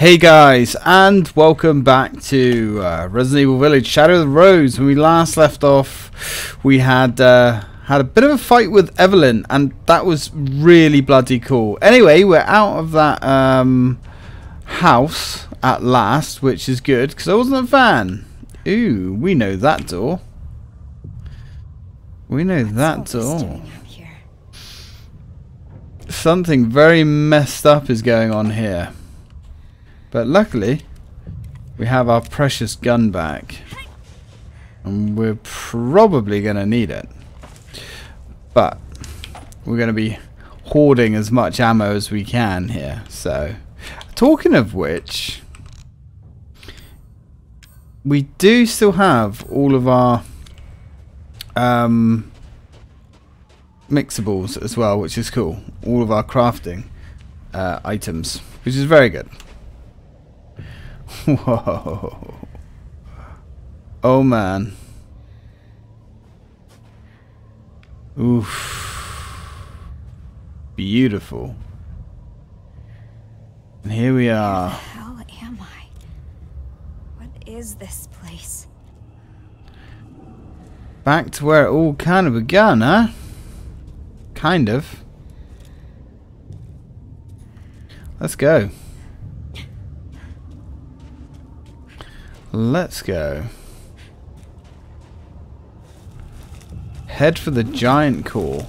Hey guys, and welcome back to uh, Resident Evil Village Shadow of the Rose. When we last left off, we had uh, had a bit of a fight with Evelyn, and that was really bloody cool. Anyway, we're out of that um, house at last, which is good, because I wasn't a fan. Ooh, we know that door. We know that door. Something very messed up is going on here. But luckily, we have our precious gun back. And we're probably going to need it. But we're going to be hoarding as much ammo as we can here. So, talking of which, we do still have all of our um, mixables as well, which is cool. All of our crafting uh, items, which is very good. Whoa. Oh man. Oof. Beautiful. And here we are. How am I? What is this place? Back to where it all kind of began, huh? Kind of. Let's go. Let's go. Head for the giant core.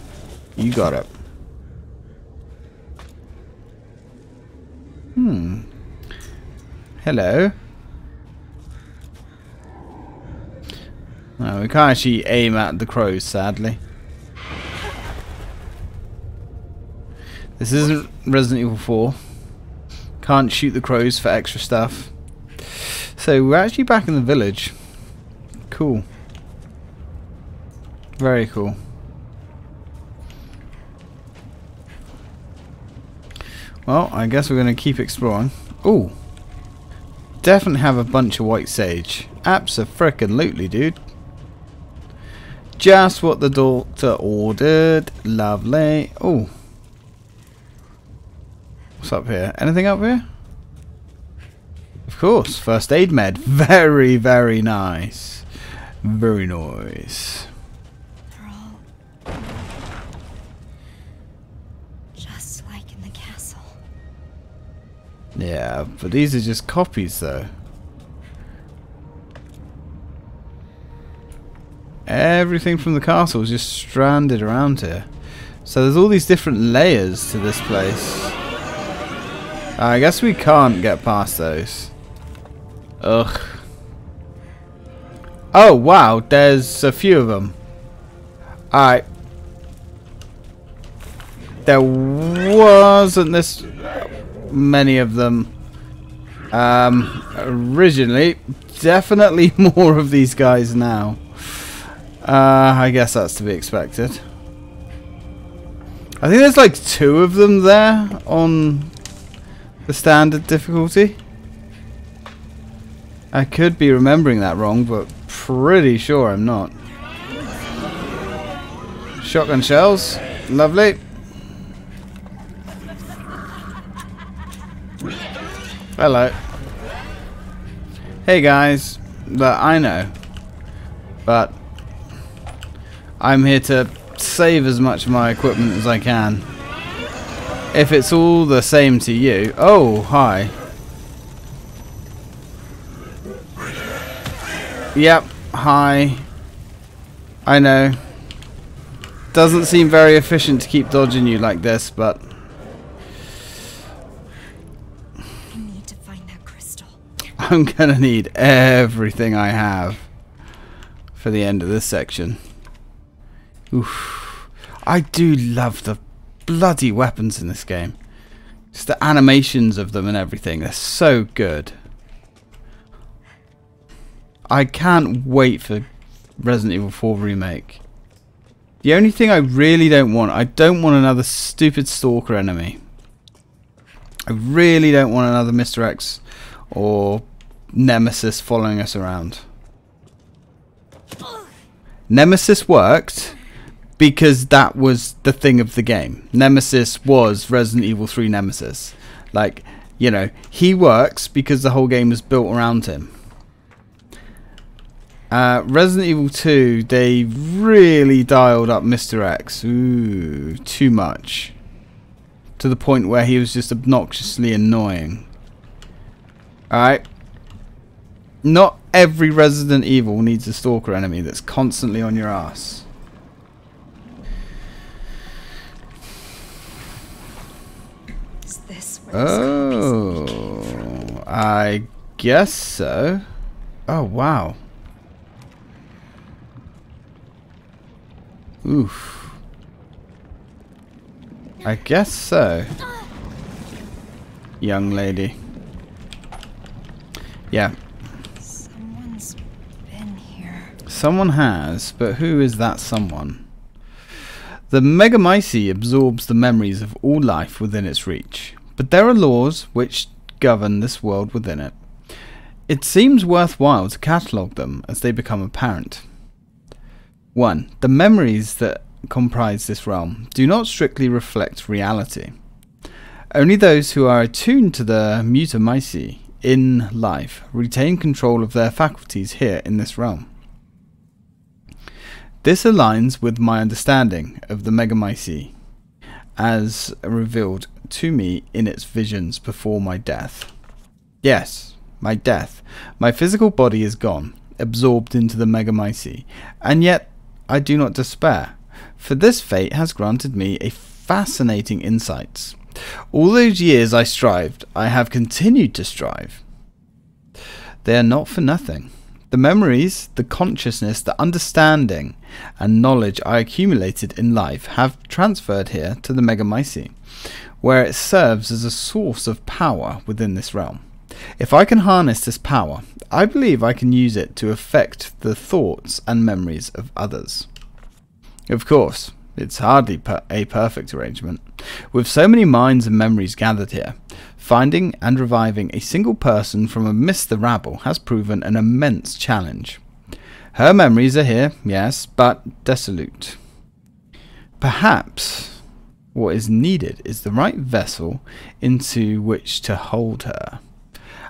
You got it. Hmm. Hello. No, we can't actually aim at the crows, sadly. This isn't Resident Evil 4. Can't shoot the crows for extra stuff. So we're actually back in the village. Cool. Very cool. Well, I guess we're going to keep exploring. Ooh. Definitely have a bunch of white sage. Abso-frickin-lutely, dude. Just what the doctor ordered. Lovely. Oh. What's up here? Anything up here? Course, first aid med. Very, very nice. Very nice. They're all just like in the castle. Yeah, but these are just copies though. Everything from the castle is just stranded around here. So there's all these different layers to this place. I guess we can't get past those. Ugh. Oh, wow. There's a few of them. Alright. There wasn't this many of them um, originally. Definitely more of these guys now. Uh, I guess that's to be expected. I think there's like two of them there on the standard difficulty. I could be remembering that wrong, but pretty sure I'm not. Shotgun shells. Lovely. Hello. Hey guys. But I know. But I'm here to save as much of my equipment as I can. If it's all the same to you. Oh, hi. Yep, hi. I know. Doesn't seem very efficient to keep dodging you like this, but... I need to find that crystal. I'm gonna need everything I have for the end of this section. Oof. I do love the bloody weapons in this game. Just the animations of them and everything. They're so good. I can't wait for Resident Evil 4 Remake. The only thing I really don't want, I don't want another stupid stalker enemy. I really don't want another Mr. X or Nemesis following us around. Nemesis worked because that was the thing of the game. Nemesis was Resident Evil 3 Nemesis. Like, You know, he works because the whole game is built around him. Uh, Resident Evil 2, they really dialed up Mr. X. Ooh, too much. To the point where he was just obnoxiously annoying. Alright. Not every Resident Evil needs a stalker enemy that's constantly on your ass. Is this where Oh, I guess so. Oh, wow. Oof. I guess so. Young lady. Yeah, Someone's been here. someone has, but who is that someone? The Megamycete absorbs the memories of all life within its reach, but there are laws which govern this world within it. It seems worthwhile to catalogue them as they become apparent. 1. The memories that comprise this realm do not strictly reflect reality. Only those who are attuned to the mutamycete in life retain control of their faculties here in this realm. This aligns with my understanding of the Megamycete as revealed to me in its visions before my death. Yes, my death. My physical body is gone, absorbed into the Megamycete, and yet I do not despair, for this fate has granted me a fascinating insights. All those years I strived, I have continued to strive. They are not for nothing. The memories, the consciousness, the understanding, and knowledge I accumulated in life have transferred here to the Megamycete, where it serves as a source of power within this realm. If I can harness this power, I believe I can use it to affect the thoughts and memories of others. Of course, it's hardly per- a perfect arrangement. With so many minds and memories gathered here, finding and reviving a single person from amidst the rabble has proven an immense challenge. Her memories are here, yes, but desolate. Perhaps what is needed is the right vessel into which to hold her.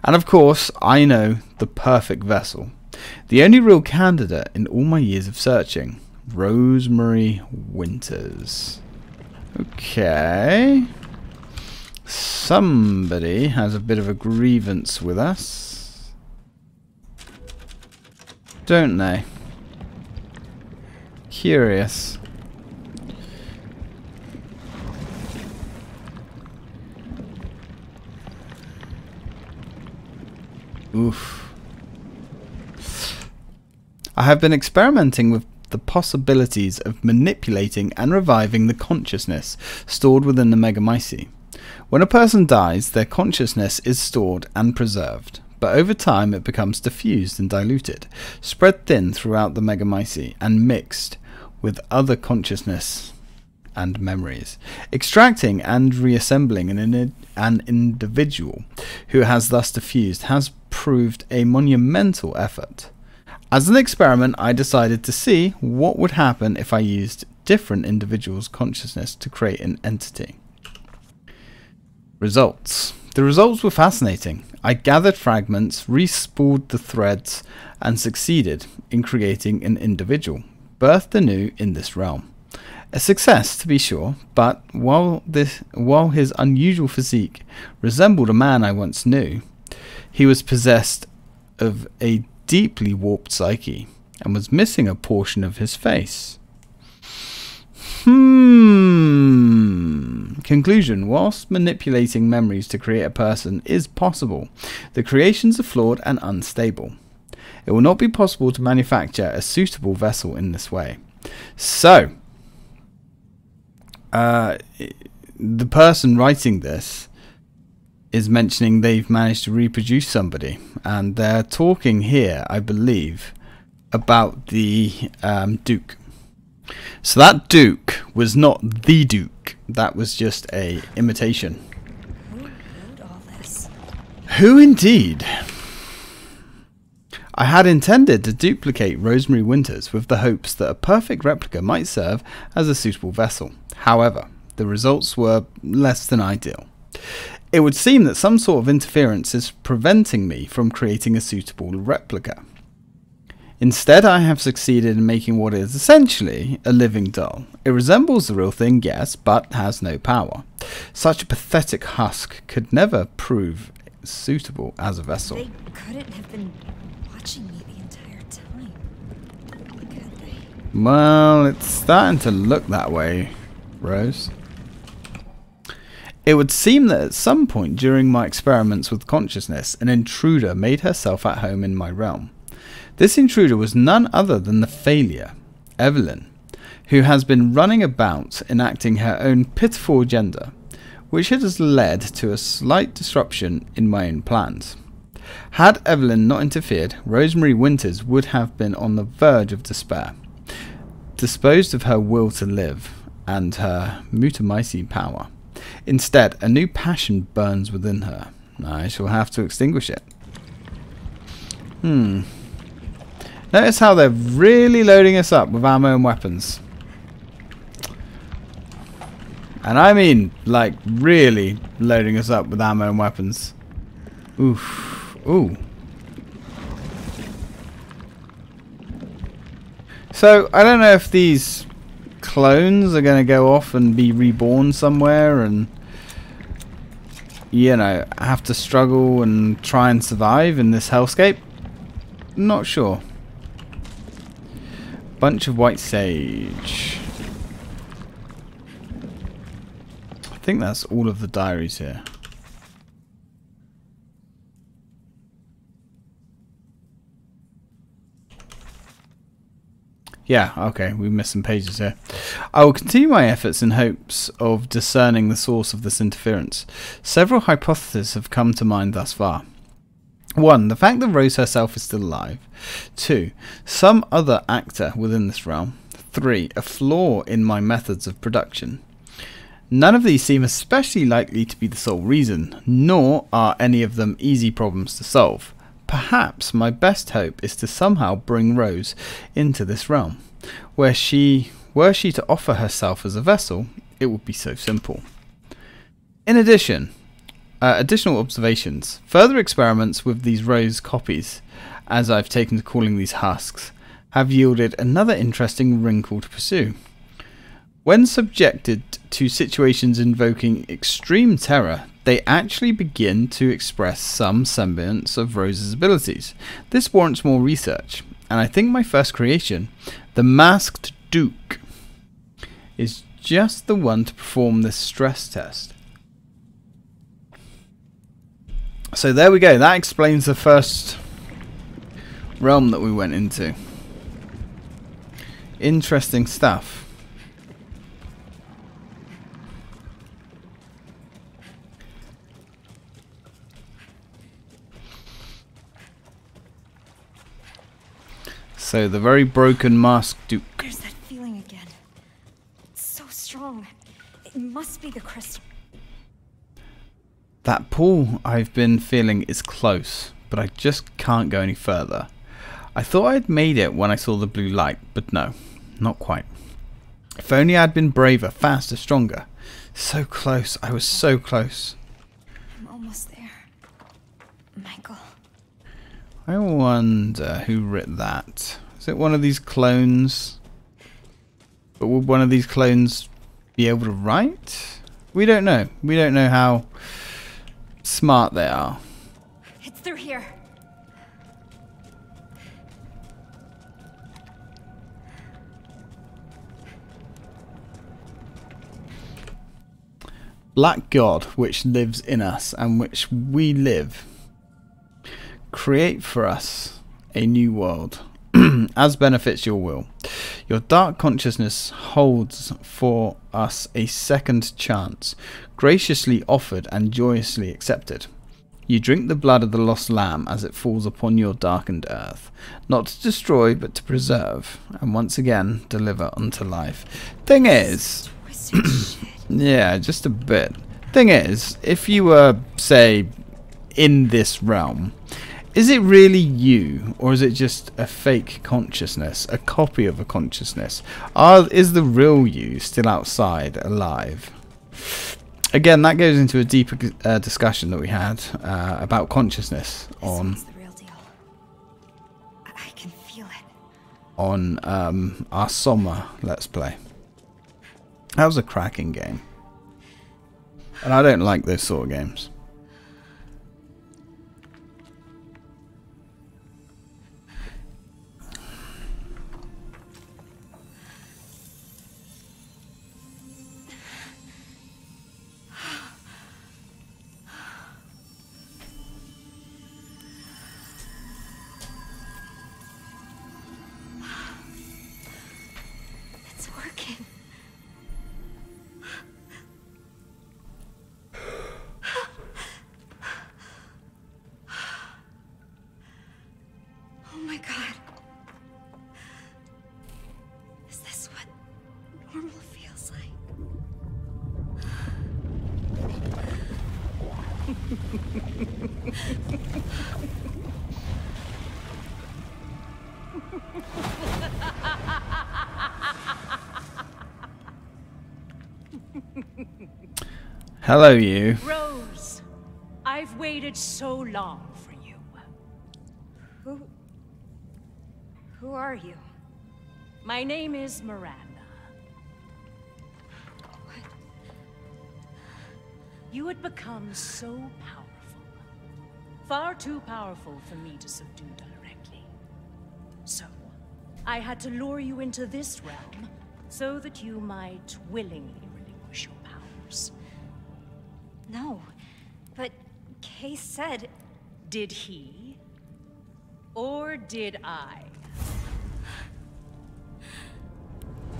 And of course, I know the perfect vessel. The only real candidate in all my years of searching Rosemary Winters. Okay. Somebody has a bit of a grievance with us. Don't they? Curious. Oof. I have been experimenting with the possibilities of manipulating and reviving the consciousness stored within the Megamycete. When a person dies, their consciousness is stored and preserved, but over time it becomes diffused and diluted, spread thin throughout the Megamycete, and mixed with other consciousness and memories. Extracting and reassembling an, an individual who has thus diffused has proved a monumental effort. As an experiment, I decided to see what would happen if I used different individuals' consciousness to create an entity. Results. The results were fascinating. I gathered fragments, respooled the threads, and succeeded in creating an individual, birthed anew in this realm. A success, to be sure, but while this, while his unusual physique resembled a man I once knew, he was possessed of a deeply warped psyche and was missing a portion of his face. Hmm. Conclusion Whilst manipulating memories to create a person is possible, the creations are flawed and unstable. It will not be possible to manufacture a suitable vessel in this way. So, uh, the person writing this is mentioning they've managed to reproduce somebody, and they're talking here, I believe, about the um, Duke. So that Duke was not the Duke. That was just a imitation. Who indeed? I had intended to duplicate Rosemary Winters with the hopes that a perfect replica might serve as a suitable vessel. However, the results were less than ideal. It would seem that some sort of interference is preventing me from creating a suitable replica. Instead, I have succeeded in making what is essentially a living doll. It resembles the real thing, yes, but has no power. Such a pathetic husk could never prove suitable as a vessel. They couldn't have been watching me the entire time. Could they? Well, it's starting to look that way, Rose. It would seem that at some point during my experiments with consciousness, an intruder made herself at home in my realm. This intruder was none other than the failure, Evelyn, who has been running about enacting her own pitiful agenda, which has led to a slight disruption in my own plans. Had Evelyn not interfered, Rosemary Winters would have been on the verge of despair, disposed of her will to live and her mutamycete power. Instead, a new passion burns within her. I shall have to extinguish it. Hmm. Notice how they're really loading us up with ammo and weapons. And I mean, like, really loading us up with ammo and weapons. Oof. Ooh. So, I don't know if these clones are going to go off and be reborn somewhere and, you know, have to struggle and try and survive in this hellscape. Not sure. Bunch of white sage. I think that's all of the diaries here. Yeah, okay, we missed some pages here. I will continue my efforts in hopes of discerning the source of this interference. Several hypotheses have come to mind thus far. 1. The fact that Rose herself is still alive. 2. Some other actor within this realm. 3. A flaw in my methods of production. None of these seem especially likely to be the sole reason, nor are any of them easy problems to solve. Perhaps my best hope is to somehow bring Rose into this realm, where she, were she to offer herself as a vessel, it would be so simple. In addition, uh, additional observations. Further experiments with these rose copies, as I've taken to calling these husks, have yielded another interesting wrinkle to pursue. When subjected to situations invoking extreme terror, they actually begin to express some semblance of Rose's abilities. This warrants more research, and I think my first creation, the Masked Duke, is just the one to perform this stress test. So there we go. That explains the first realm that we went into. Interesting stuff. So the very broken mask duke. There's that feeling again. It's so strong. It must be the crystal. That pull I've been feeling is close, but I just can't go any further. I thought I'd made it when I saw the blue light, but no, not quite. If only I'd been braver, faster, stronger. So close, I was so close. I'm almost there. Michael. I wonder who writ that. Is it one of these clones? But would one of these clones be able to write? We don't know. We don't know how smart they are. It's through here. Black God, which lives in us and which we live, create for us a new world as benefits your will. Your dark consciousness holds for us a second chance, graciously offered and joyously accepted. You drink the blood of the lost lamb as it falls upon your darkened earth, not to destroy but to preserve, and once again deliver unto life. Thing is, yeah, just a bit. Thing is, if you were, say, in this realm, is it really you, or is it just a fake consciousness, a copy of a consciousness? Are, is the real you still outside, alive? again, that goes into a deeper uh, discussion that we had uh, about consciousness on one's the real deal. I, I can feel it. on um, our Soma Let's Play. That was a cracking game. And I don't like those sort of games. Hello, you. Rose, I've waited so long for you. Who. Who are you? My name is Miranda. What? You had become so powerful. Far too powerful for me to subdue directly. So, I had to lure you into this realm so that you might willingly relinquish your powers. No. But Kay said. Did he? Or did I?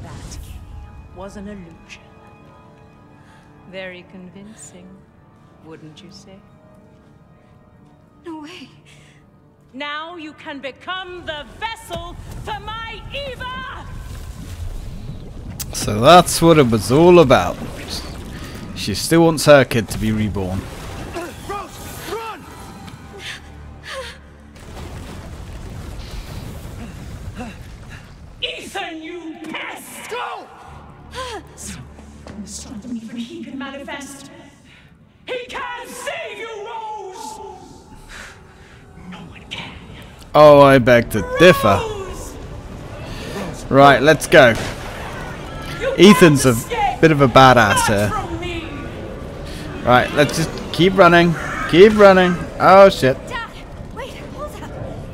That Kay was an illusion. Very convincing, wouldn't you say? No way. Now you can become the vessel for my Eva! So that's what it was all about. She still wants her kid to be reborn. Oh, I beg to differ. Right, let's go. Ethan's a bit of a badass here. Right, let's just keep running. Keep running. Oh, shit. Dad! Wait, hold up.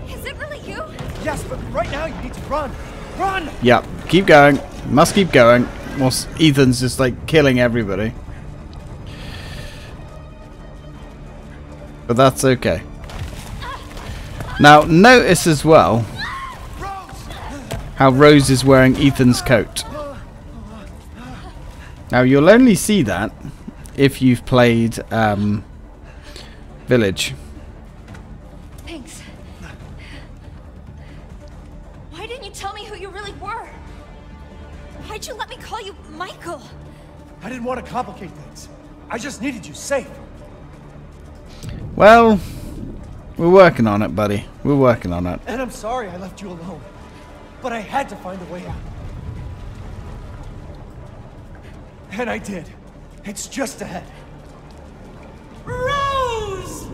Is it really you? Yes, but right now you need to run. Run! Yep, keep going. Must keep going. Whilst Ethan's just like killing everybody. But that's okay. Now, notice as well how Rose is wearing Ethan's coat. Now, you'll only see that if you've played um, Village. Thanks. Why didn't you tell me who you really were? Why'd you let me call you Michael? I didn't want to complicate things. I just needed you safe. Well, we're working on it, buddy. We're working on it. And I'm sorry I left you alone. But I had to find a way out. And I did. It's just ahead. Rose!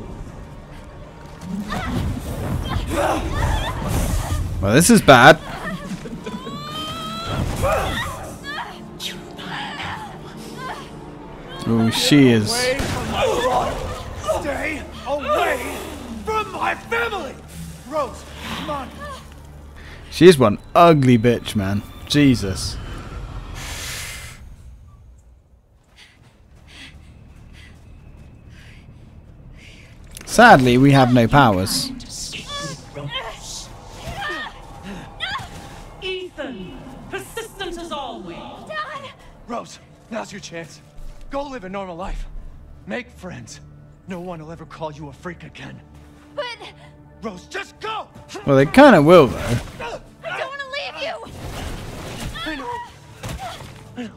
Well, this is bad. Oh, she is. Away from my blood. Stay away from my family! Rose, come on. She is one ugly bitch, man. Jesus. Sadly, we have no powers. Ethan, persistent as always. Dad! Rose, now's your chance. Go live a normal life. Make friends. No one will ever call you a freak again. But Rose, just go! Well, they kind of will, though. I don't want to leave you! I know. I know.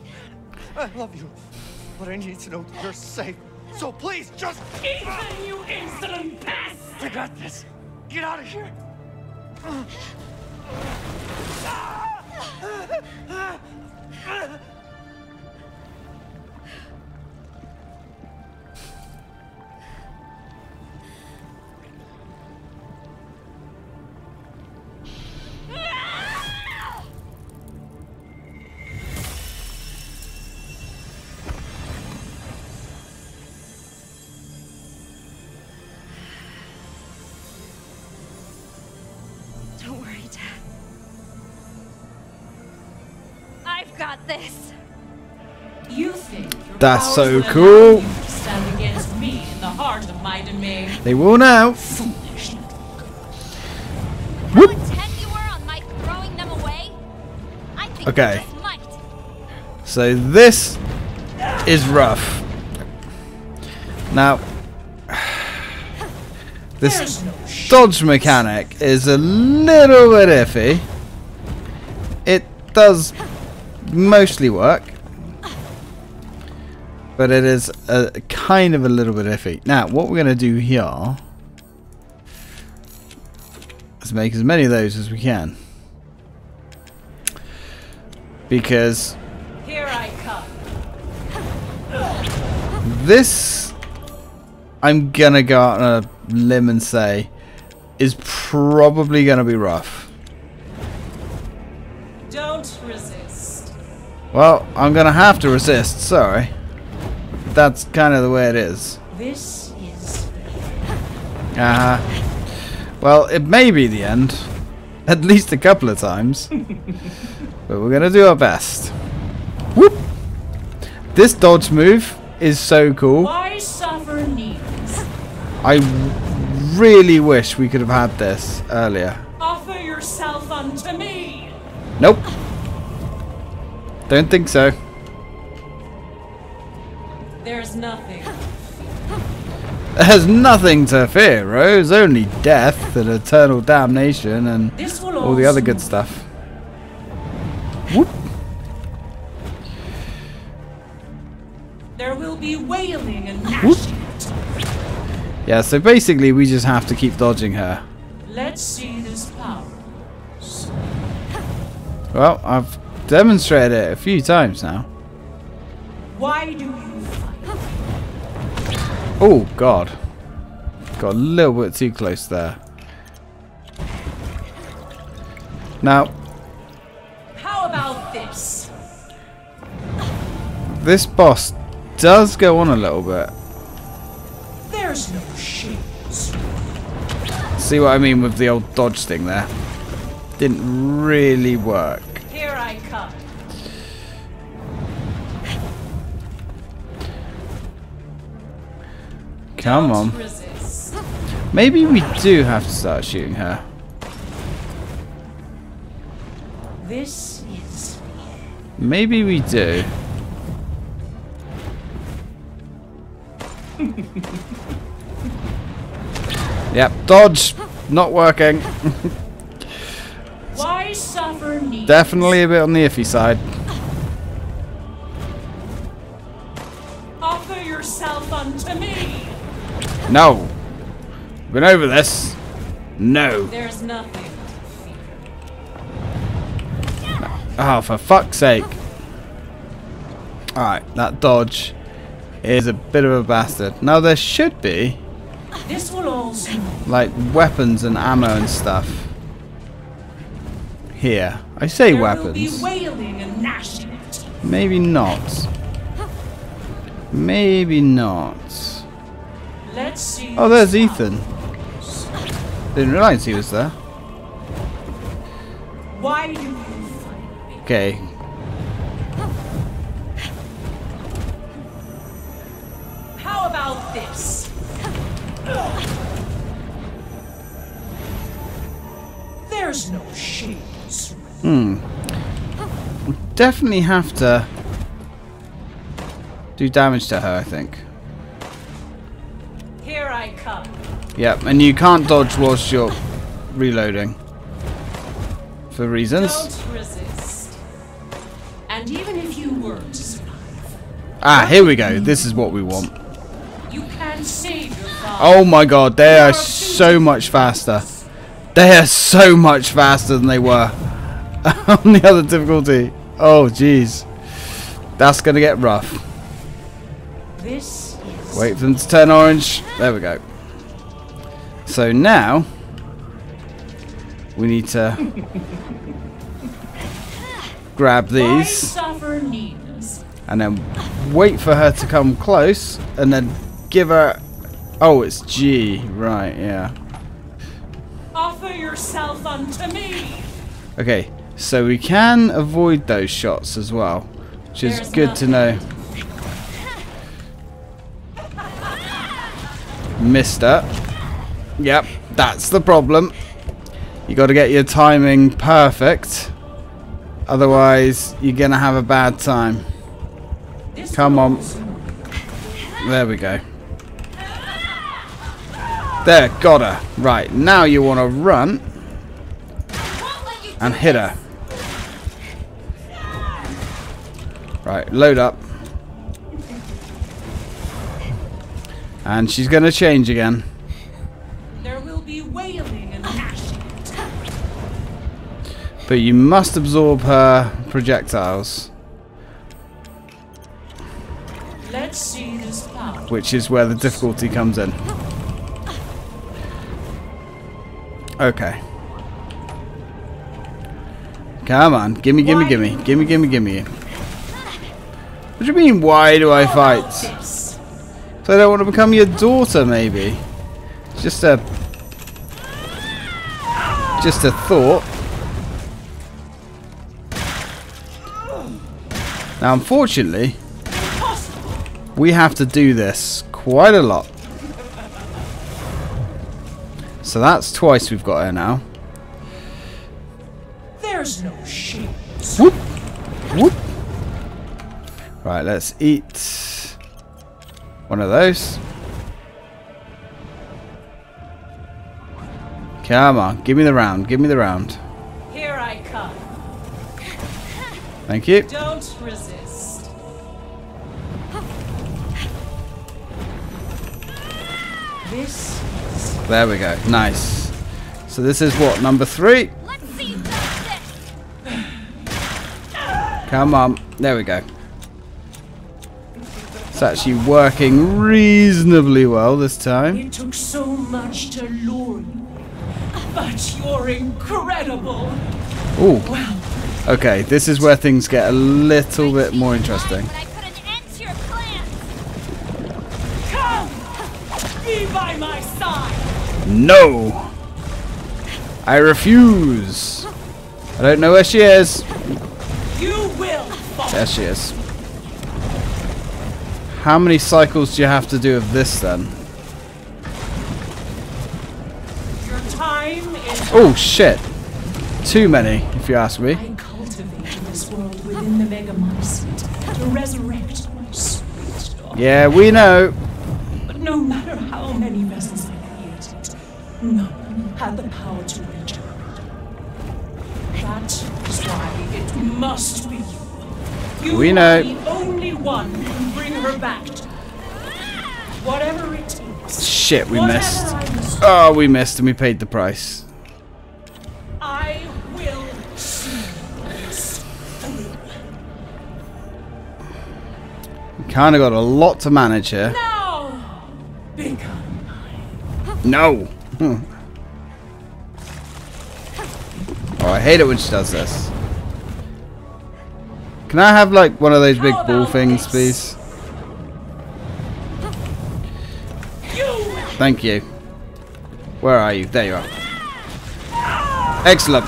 I love you. But I need to know you're safe. So please, just... Ethan, you insolent pest! I got this. Get out of here. Ah! Ah! Ah! This. You think That's so cool. stand against me in the heart of my domain? They will now. Foolish little How intent you were on my throwing them away? I think Okay. you just might. So this is rough. Now, this no dodge mechanic is a little bit iffy. It does mostly work. But it is a, kind of a little bit iffy. Now, what we're going to do here is make as many of those as we can. Because Here I come. this, I'm going to go out on a limb and say, is probably going to be rough. Well, I'm going to have to resist, sorry. That's kind of the way it is. This is Uh huh. Well, it may be the end. At least a couple of times. but we're going to do our best. Whoop! This dodge move is so cool. why suffer needs. I really wish we could have had this earlier. Offer yourself unto me. Nope. Don't think so. There's nothing. There's nothing to fear, Rose. Only death and eternal damnation and all the other good stuff. Whoop. There will be wailing and gnashing. Yeah, so basically we just have to keep dodging her. Let's see this power. Well, I've demonstrated it a few times now. Why do you fight? Oh, God. Got a little bit too close there. Now, How about this? this boss does go on a little bit. There's no shades. See what I mean with the old dodge thing there? Didn't really work. Come on. Maybe we do have to start shooting her. This is Maybe we do. yep, dodge. Not working. why suffer needs. Definitely a bit on the iffy side. Offer yourself unto me. No. Been over this. No. There's nothing. Oh, for fuck's sake. Alright, that dodge is a bit of a bastard. Now, there should be, This will also. like, weapons and ammo and stuff. Here. I say There weapons. be and gnashing of teeth. Maybe not. Maybe not. Let's see. Oh, there's Ethan. Didn't realize he was there. Why do you? Okay. How about this? There's no shades. Hmm. Definitely have to do damage to her, I think. Here I come. Yep, and you can't dodge whilst you're reloading. For reasons. Don't resist. And even if you were to survive, Ah, here we go. This is what we want. you can save your father. Oh my god, they are so much faster. They are so much faster than they were on the other difficulty. Oh, jeez. That's going to get rough. This Wait for them to turn orange. There we go. So now, we need to grab these and then wait for her to come close and then give her... Oh, it's G. Right, yeah. Offer yourself unto me. Okay, So we can avoid those shots as well, which is There's good to know. Missed it. Yep, that's the problem. You got to get your timing perfect. Otherwise, you're going to have a bad time. Come on. There we go. There, got her. Right, now you want to run and hit her. Right, load up. And she's going to change again. There will be wailing and gnashing. But you must absorb her projectiles, Let's see this power. which is where the difficulty comes in. Okay. Come on, gimme, gimme, gimme, gimme, gimme, gimme. What do you mean, why do I fight? So I don't want to become your daughter, maybe. Just a... Just a thought. Now, unfortunately, we have to do this quite a lot. So that's twice we've got her now. There's no shame. Whoop! Whoop! Right, let's eat one of those. Come on, give me the round, give me the round. Here I come. Thank you. Don't resist. This There we go, nice. So this is what, number three? Let's see you does this. Come on, there we go. It's actually working reasonably well this time. It took so much to lure you. But you're incredible. Ooh, Wow. okay, this is where things get a little bit more interesting. But I put an end to your plans. Come! Be by my side! No! I refuse! I don't know where she is. You will fall! There she is. How many cycles do you have to do of this then? Your time is Oh shit! Too many, if you ask me. I cultivated this world within the Megamycete to resurrect my sweet daughter. Yeah, we know. But no matter how many vessels I created, none had the power to regenerate. That is why it must be you. You We are know. the only one who can bring her back. Whatever it takes. Shit, we whatever missed. Oh, we missed and we paid the price. I will see this through. Kinda got a lot to manage here. Now, become No! Oh, I hate it when she does this. Can I have like one of those big ball things, this? please? Thank you. Where are you? There you are. Excellent.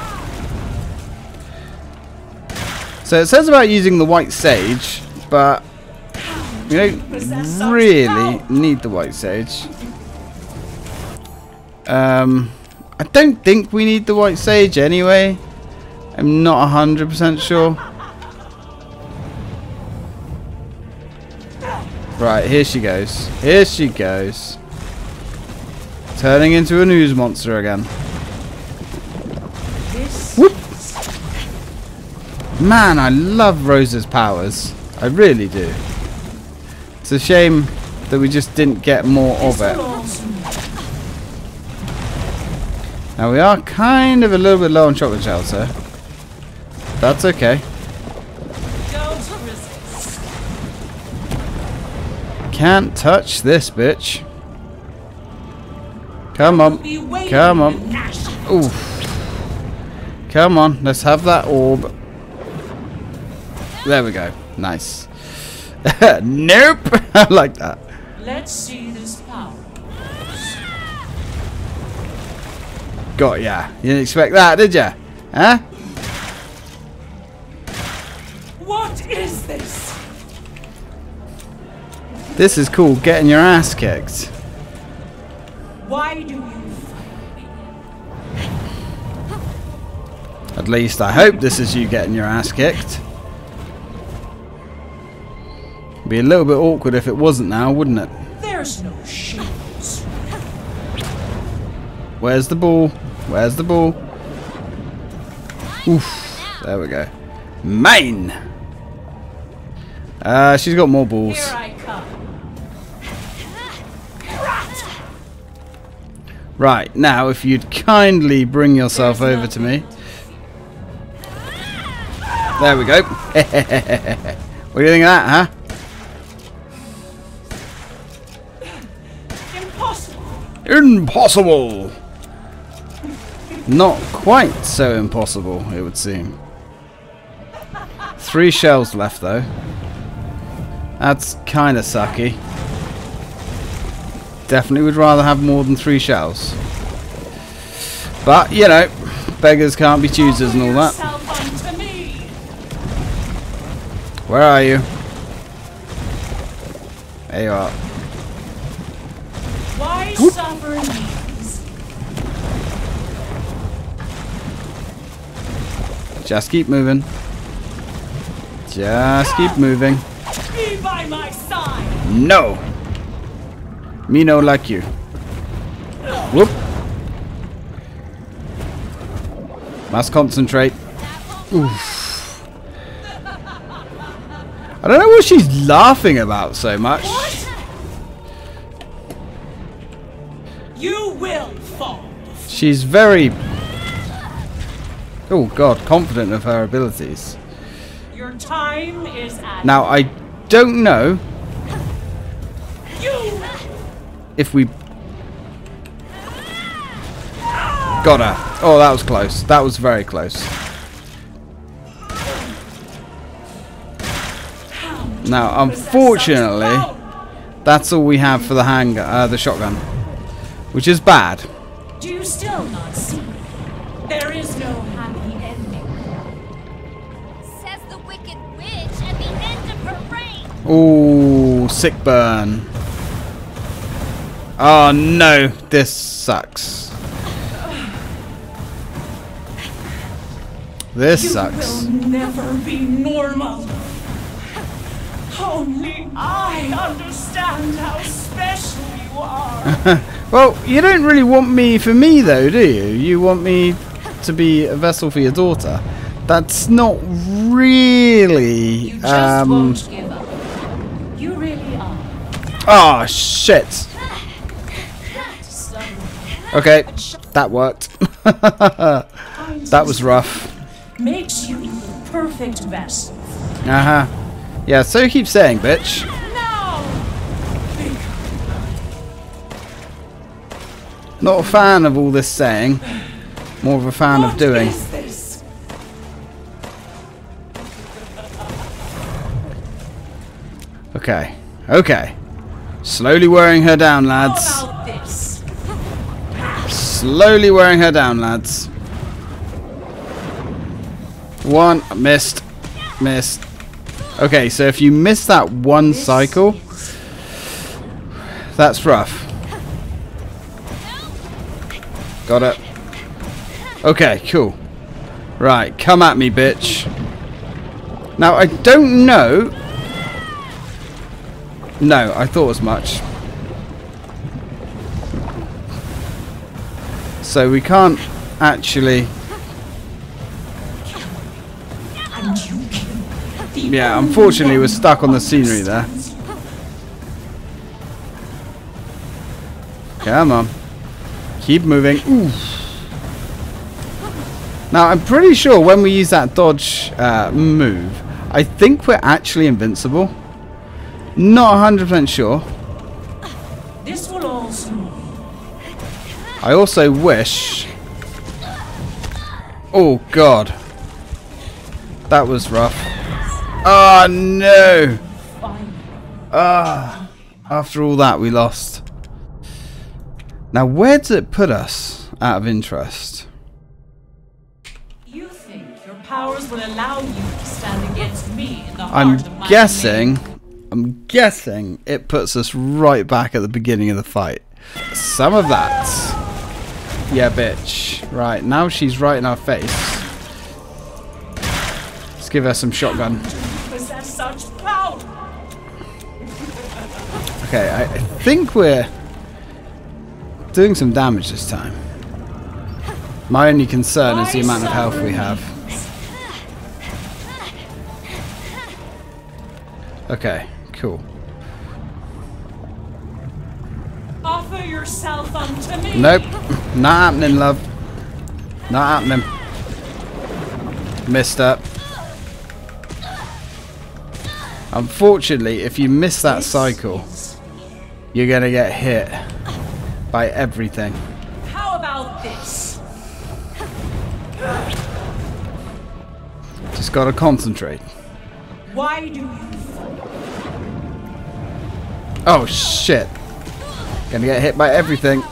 So it says about using the white sage, but we don't really need the white sage. Um, I don't think we need the white sage anyway. I'm not 100% sure. Right, here she goes. Here she goes. Turning into a news monster again. Whoop. Man, I love Rosa's powers. I really do. It's a shame that we just didn't get more of it. belongs to me. Now we are kind of a little bit low on chocolate shells here. That's okay. Can't touch this bitch. Come on. Come on. Oof. Come on, let's have that orb. There we go. Nice. nope. I like that. Let's see this power. Got ya. You didn't expect that, did ya? Huh? What is this? This is called getting your ass kicked. Why do you At least I hope this is you getting your ass kicked. Be a little bit awkward if it wasn't now, wouldn't it? There's no shields. Where's the ball? Where's the ball? Oof. There we go. Main! Uh, she's got more balls. Right, now if you'd kindly bring yourself There's over to me. There we go. what do you think of that, huh? Impossible. Impossible! Not quite so impossible, it would seem. Three shells left, though. That's kind of sucky. Definitely would rather have more than three shells. But, you know, beggars can't be choosers and all that. Yourself unto me. Where are you? There you are. Why suffer? Just keep moving. Just keep moving. Be by my side. No! Me no like you. Whoop. Must concentrate. Oof. I don't know what she's laughing about so much. You will fall. She's very... Oh god, confident of her abilities. Your time is at Now, I don't know if we... Got her. Oh, that was close. That was very close. Now, unfortunately, that's all we have for the hang uh, the shotgun, which is bad. Do you still not see? There is no happy ending. Says the wicked witch at the end of her reign. Ooh, sick burn. Oh no, this sucks. This You sucks. will never be normal. Only I understand how special you are. Well, you don't really want me for me though, do you? You want me to be a vessel for your daughter. That's not really. You just Um, won't give up. You really are. oh shit. Okay, that worked. that was rough. Makes you the perfect vessel. Uh huh. Yeah, so you keep saying, bitch. Not a fan of all this saying. More of a fan of doing. Okay. Okay. Slowly wearing her down, lads. Slowly wearing her down, lads. One. Missed. Missed. Okay, so if you miss that one cycle, that's rough. Got it. Okay, cool. Right, come at me, bitch. Now, I don't know... No, I thought as much. So we can't actually... Yeah, unfortunately we're stuck on the scenery there. Come on. Keep moving. Ooh. Now, I'm pretty sure when we use that dodge uh, move, I think we're actually invincible. Not 100% sure. I also wish... Oh, God. That was rough. Oh, no. Ah, after all that, we lost. Now, where does it put us, out of interest? You think your powers will allow you to stand against me in the heart I'm of my guessing. I'm guessing it puts us right back at the beginning of the fight. Some of that. Yeah, bitch. Right, now she's right in our face. Let's give her some shotgun. Okay, I, I think we're doing some damage this time. My only concern is the amount of health we have. Okay, cool. Offer yourself unto me. Nope, not happening, love. Not happening. Missed up. Unfortunately, if you miss that cycle, you're gonna get hit by everything. How about this? Just gotta concentrate. Why do you Oh shit. Gonna get hit by everything.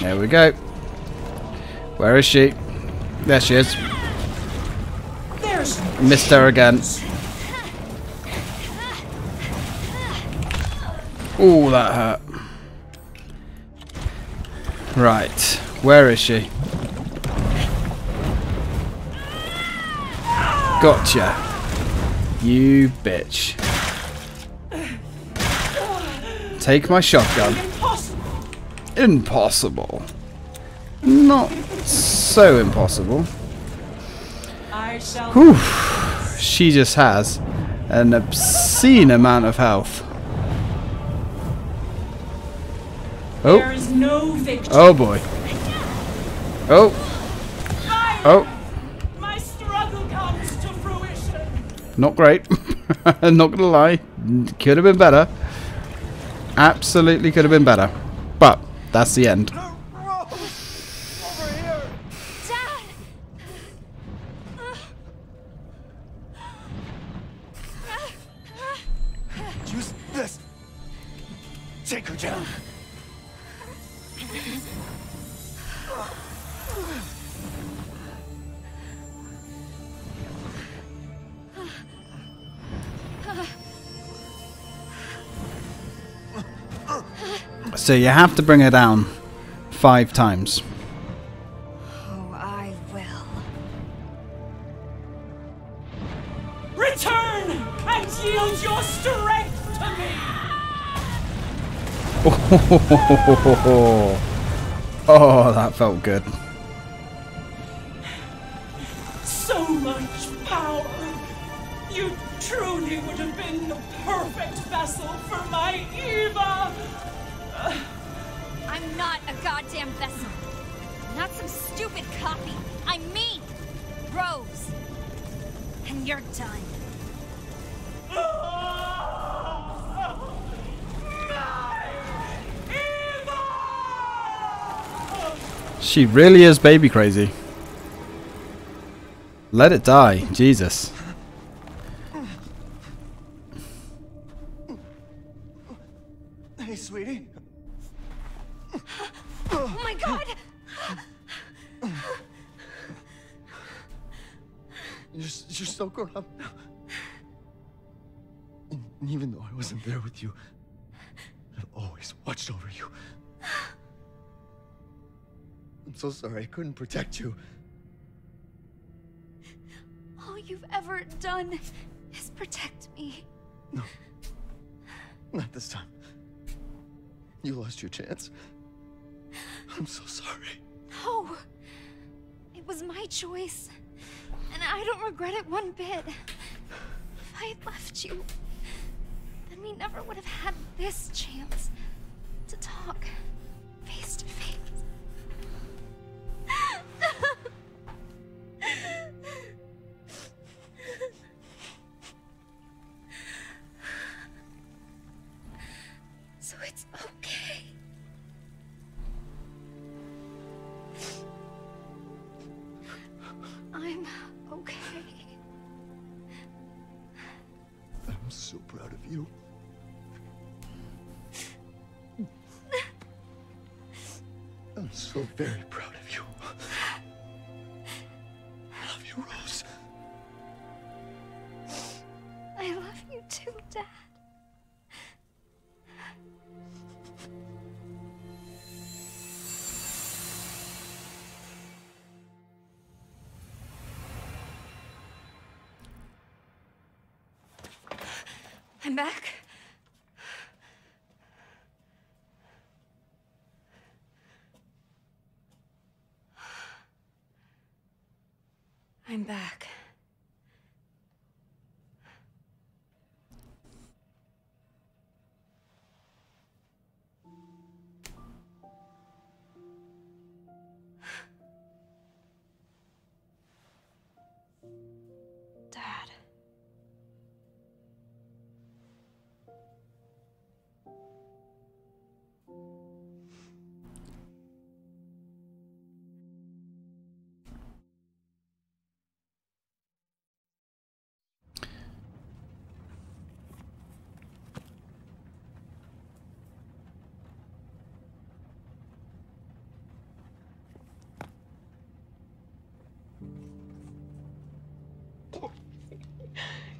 There we go. Where is she? There she is. There's Missed her again. Ooh, that hurt. Right. Where is she? Gotcha. You bitch. Take my shotgun. Impossible. Not so impossible. Whew. She just has an obscene amount of health. Oh, is no victory. oh boy. Oh, oh, My struggle comes to fruition. not great. not gonna lie. Could have been better. Absolutely could have been better. But that's the end. So you have to bring her down five times. Oh, I will. Return and yield your strength to me. Oh, that felt good. And you're done. She really is baby crazy. Let it die. Jesus. Couldn't protect you. All you've ever done is protect me. No. Not this time. You lost your chance. I'm so sorry. No. It was my choice. And I don't regret it one bit. If I had left you, then we never would have had this chance to talk face to face. So it's okay. I'm okay. I'm so proud of you. I'm so very proud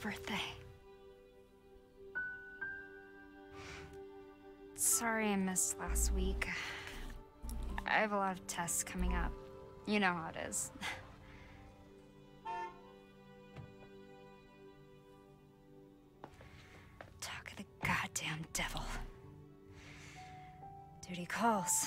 birthday. Sorry I missed last week. I have a lot of tests coming up. You know how it is. Talk of the goddamn devil. Duty calls.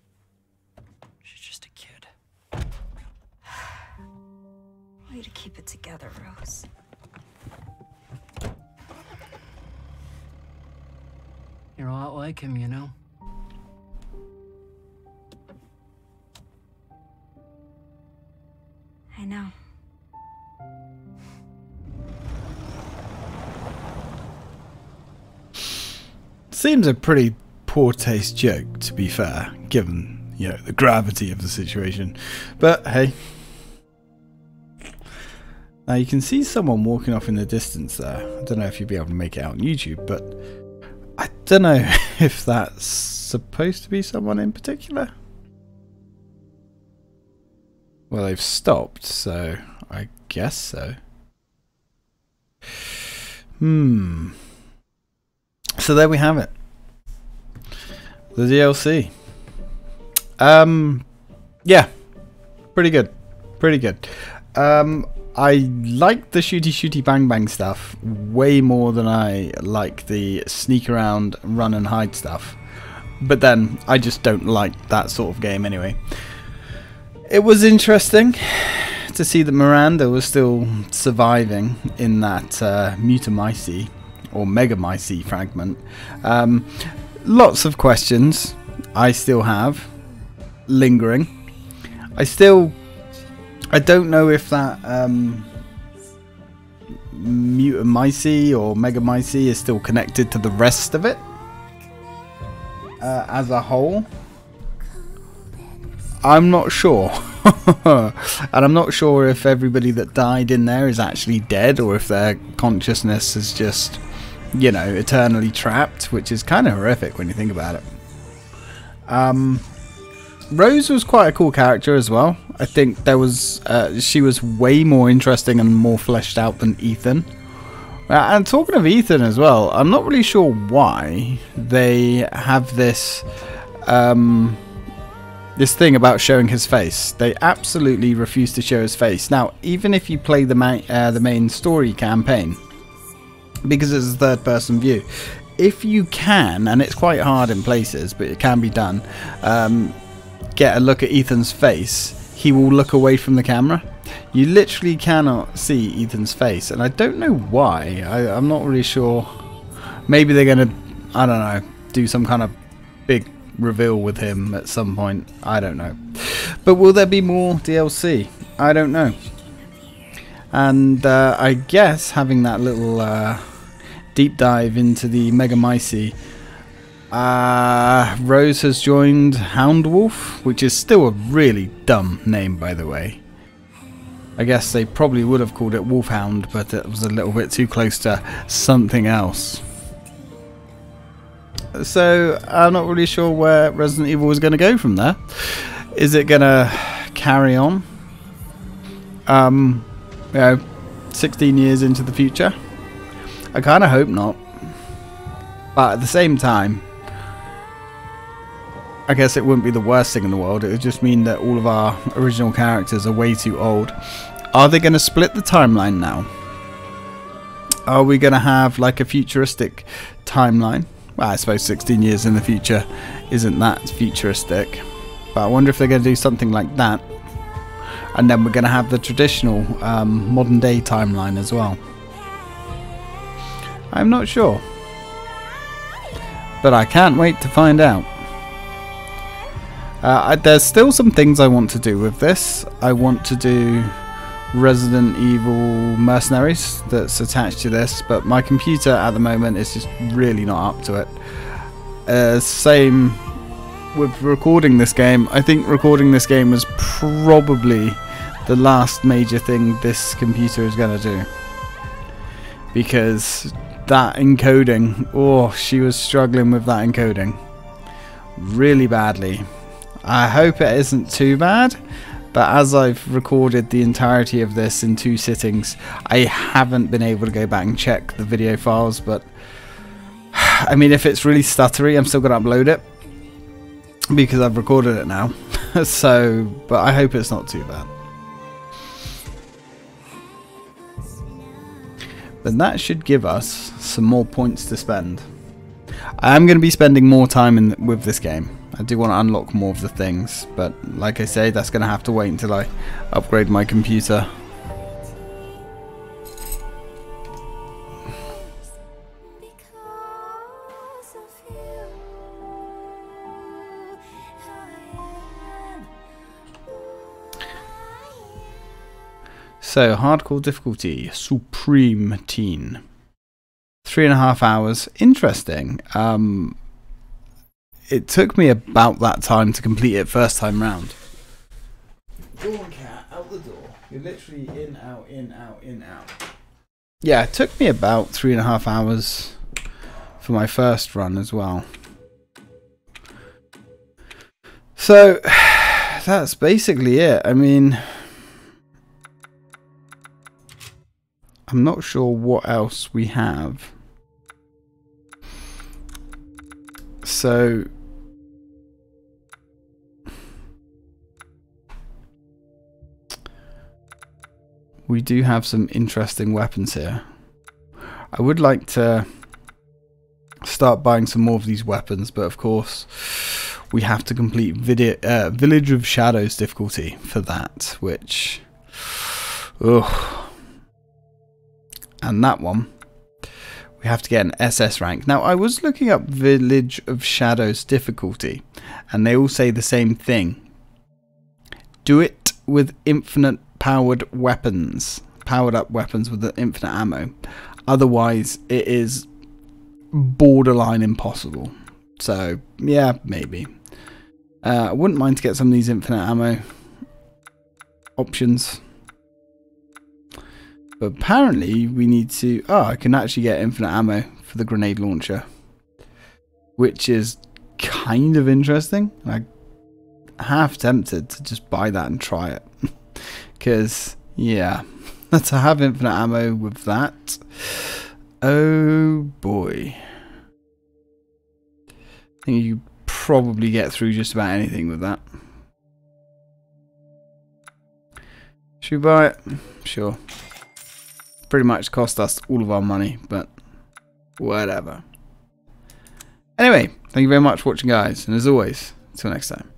Way to keep it together, Rose. You're a lot like him, you know? I know. Seems a pretty poor taste joke, to be fair, given you know the gravity of the situation. But hey, now you can see someone walking off in the distance there. I don't know if you'll be able to make it out on YouTube, but I don't know if that's supposed to be someone in particular. Well, they've stopped, so I guess so. Hmm. So there we have it. The DLC. Um yeah. Pretty good. Pretty good. Um I like the shooty shooty bang bang stuff way more than I like the sneak around, run and hide stuff. But then I just don't like that sort of game anyway. It was interesting to see that Miranda was still surviving in that uh, Mutamycete or Megamycete fragment. Um, lots of questions I still have lingering. I still I don't know if that um, Mutamycete or Megamycete is still connected to the rest of it uh, as a whole. I'm not sure. and I'm not sure if everybody that died in there is actually dead or if their consciousness is just, you know, eternally trapped, which is kind of horrific when you think about it. Um, Rose was quite a cool character as well. I think there was uh, she was way more interesting and more fleshed out than Ethan. Uh, and talking of Ethan as well, I'm not really sure why they have this um, this thing about showing his face. They absolutely refuse to show his face. Now, even if you play the main uh, the main story campaign, because it's a third person view, if you can, and it's quite hard in places, but it can be done. Um, get a look at Ethan's face, he will look away from the camera. You literally cannot see Ethan's face, and I don't know why. I, I'm not really sure. Maybe they're going to, I don't know, do some kind of big reveal with him at some point. I don't know. But will there be more DLC? I don't know. And uh, I guess having that little uh, deep dive into the Mega Megamycete uh, Rose has joined Houndwolf, which is still a really dumb name, by the way. I guess they probably would have called it Wolfhound, but it was a little bit too close to something else. So, I'm not really sure where Resident Evil is going to go from there. Is it going to carry on? Um, you know, 16 years into the future? I kind of hope not. But at the same time, I guess it wouldn't be the worst thing in the world. It would just mean that all of our original characters are way too old. Are they going to split the timeline now? Are we going to have like a futuristic timeline? Well, I suppose 16 years in the future isn't that futuristic. But I wonder if they're going to do something like that. And then we're going to have the traditional um, modern day timeline as well. I'm not sure. But I can't wait to find out. Uh, I, there's still some things I want to do with this. I want to do Resident Evil Mercenaries that's attached to this, but my computer at the moment is just really not up to it. Uh, same with recording this game. I think recording this game was probably the last major thing this computer is going to do. Because that encoding, oh, she was struggling with that encoding really badly. I hope it isn't too bad, but as I've recorded the entirety of this in two sittings, I haven't been able to go back and check the video files, but I mean, if it's really stuttery, I'm still going to upload it because I've recorded it now. so, but I hope it's not too bad. But that should give us some more points to spend. I am going to be spending more time in, with this game. I do want to unlock more of the things, but like I say, that's going to have to wait until I upgrade my computer. So, hardcore difficulty, Supreme Teen. Three and a half hours. Interesting. Um, it took me about that time to complete it first time round. Dawn cat, out the door. You're literally in, out, in, out, in, out. Yeah, it took me about three and a half hours for my first run as well. So, that's basically it. I mean, I'm not sure what else we have. So, we do have some interesting weapons here. I would like to start buying some more of these weapons, but of course we have to complete video, uh, Village of Shadows difficulty for that, which... Ugh. And that one, we have to get an SS rank. Now, I was looking up Village of Shadows difficulty, and they all say the same thing. Do it with infinite powered weapons, powered up weapons with the infinite ammo. Otherwise, it is borderline impossible. So, yeah, maybe. Uh, I wouldn't mind to get some of these infinite ammo. options. But apparently we need to... Oh, I can actually get infinite ammo for the grenade launcher. Which is kind of interesting. I'm half tempted to just buy that and try it. Because, yeah, to have infinite ammo with that. Oh boy. I think you probably get through just about anything with that. Should we buy it? Sure. Pretty much cost us all of our money, but whatever. Anyway, thank you very much for watching guys, and as always, until next time.